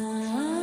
Ah.